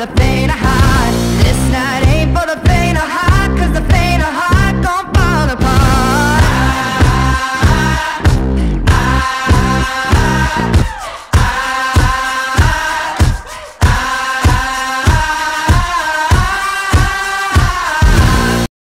the pain I hide.